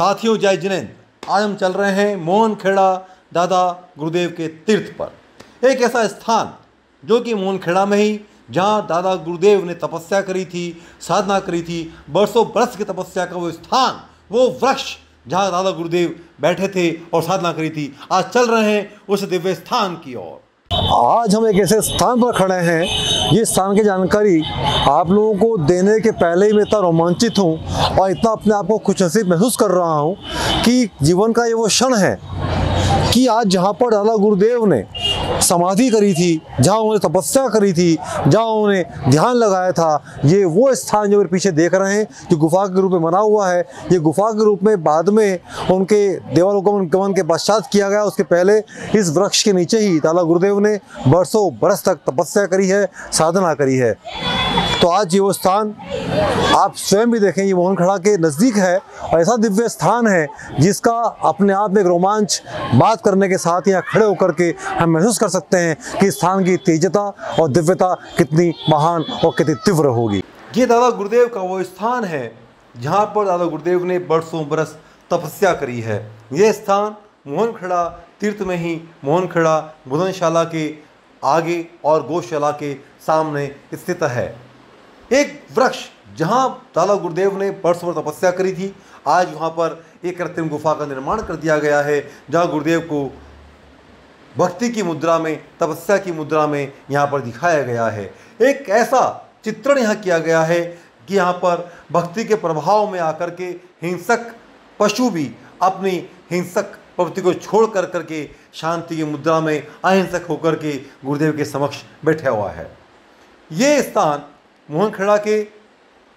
साथियों, जय जिनेन्द्र आज हम चल रहे हैं मोहन खेड़ा दादा गुरुदेव के तीर्थ पर। एक ऐसा स्थान जो कि मोहन खेड़ा में ही, जहाँ दादा गुरुदेव ने तपस्या करी थी, साधना करी थी, बरसों बरस की तपस्या का वो स्थान, वो वृक्ष जहाँ दादा गुरुदेव बैठे थे और साधना करी थी, आज चल रहे हैं उस दिव्य स्थान की ओर। आज हम एक ऐसे स्थान पर खड़े हैं। ये स्थान की जानकारी आप लोगों को देने के पहले ही मैं इतना रोमांचित हूँ और इतना अपने आप को खुश नसीब महसूस कर रहा हूँ कि जीवन का ये वो क्षण है कि आज जहाँ पर दादा गुरुदेव ने समाधि करी थी, जहाँ उन्होंने तपस्या करी थी, जहाँ उन्होंने ध्यान लगाया था, ये वो स्थान जो मेरे पीछे देख रहे हैं, जो गुफा के रूप में बना हुआ है, ये गुफा के रूप में बाद में उनके देवालोकमन गमन के पश्चात किया गया। उसके पहले इस वृक्ष के नीचे ही ताला गुरुदेव ने बरसों बरस तक तपस्या करी है, साधना करी है। तो आज ये वो स्थान आप स्वयं भी देखें, ये मोहन खड़ा के नज़दीक है और ऐसा दिव्य स्थान है जिसका अपने आप में एक रोमांच बात करने के साथ यहाँ खड़े होकर के हम महसूस कर सकते हैं कि स्थान की तेजता और दिव्यता कितनी महान और कितनी तीव्र होगी। ये दादा गुरुदेव का वो स्थान है जहाँ पर दादा गुरुदेव ने बरसों बरस तपस्या करी है। ये स्थान मोहन खड़ा तीर्थ में ही मोहन खड़ा बुधनशाला के आगे और गौशाला के सामने स्थित है। एक वृक्ष जहाँ दादा गुरुदेव ने बरसों भर तपस्या करी थी, आज वहाँ पर एक कृत्रिम गुफा का निर्माण कर दिया गया है, जहाँ गुरुदेव को भक्ति की मुद्रा में, तपस्या की मुद्रा में यहाँ पर दिखाया गया है। एक ऐसा चित्रण यहाँ किया गया है कि यहाँ पर भक्ति के प्रभाव में आकर के हिंसक पशु भी अपनी हिंसक प्रवृत्ति को छोड़ कर करके शांति की मुद्रा में अहिंसक होकर के गुरुदेव के समक्ष बैठा हुआ है। ये स्थान मोहन खेड़ा के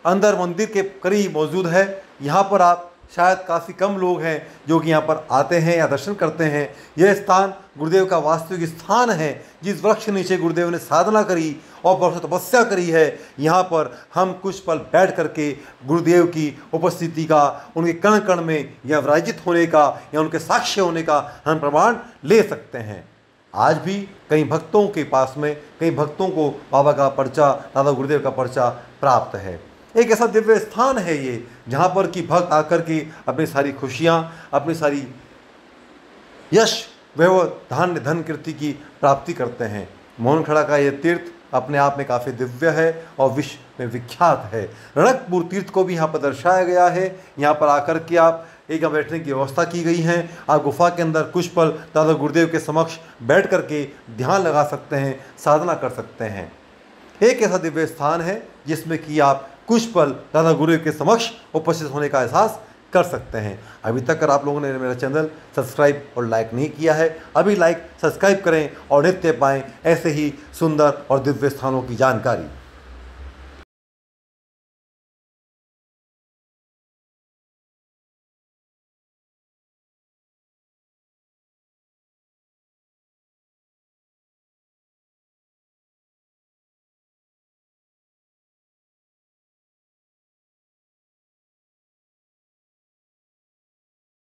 अंदर मंदिर के करीब मौजूद है। यहाँ पर आप शायद काफ़ी कम लोग हैं जो कि यहाँ पर आते हैं या दर्शन करते हैं। यह स्थान गुरुदेव का वास्तविक स्थान है, जिस वृक्ष नीचे गुरुदेव ने साधना करी और बहुत तपस्या करी है। यहाँ पर हम कुछ पल बैठ करके गुरुदेव की उपस्थिति का, उनके कण कण में या विराजित होने का या उनके साक्ष्य होने का हम प्रमाण ले सकते हैं। आज भी कई भक्तों के पास में, कई भक्तों को बाबा का पर्चा, दादा गुरुदेव का पर्चा प्राप्त है। एक ऐसा दिव्य स्थान है ये, जहाँ पर कि भक्त आकर के अपनी सारी खुशियाँ, अपनी सारी यश वह धान्य, धन कीर्ति की प्राप्ति करते हैं। मोहन खड़ा का ये तीर्थ अपने आप में काफ़ी दिव्य है और विश्व में विख्यात है। रणकपुर तीर्थ को भी यहाँ पर दर्शाया गया है। यहाँ पर आकर के आप एक बैठने की व्यवस्था की गई है। आप गुफा के अंदर कुछ पल दादा गुरुदेव के समक्ष बैठ करके ध्यान लगा सकते हैं, साधना कर सकते हैं। एक ऐसा दिव्य स्थान है जिसमें कि आप कुछ पल दादा गुरुदेव के समक्ष उपस्थित होने का एहसास कर सकते हैं। अभी तक अगर आप लोगों ने मेरा चैनल सब्सक्राइब और लाइक नहीं किया है, अभी लाइक, सब्सक्राइब करें और नित्य पाएँ, ऐसे ही सुंदर और दिव्य स्थानों की जानकारी।